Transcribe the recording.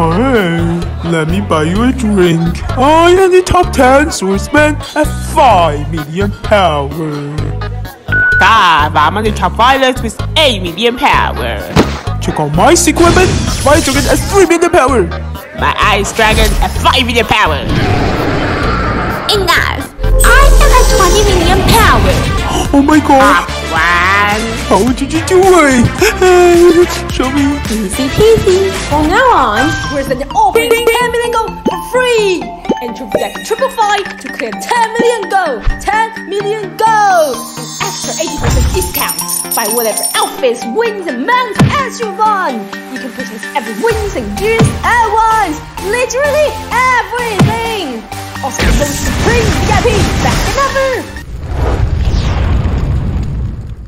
Hey, let me buy you a drink. I am the top 10 swordsman at 5 million power. God, I'm on the top 5 with 8 million power. Check out my sick weapon, my dragon at 3 million power. My ice dragon at 5 million power. Enough! I am at 20 million power! Oh my god, ah, One. How did you do it? Show me. Easy peasy! From now on, we're sending offering 10 million gold for free! Enter that triple five to clear 10 million gold! 10 million gold! An extra 80% discount! Buy whatever outfits, wings, and mounts as you want! You can purchase every wings and gears at once! Literally everything! Also, the most supreme VIP! Back than ever!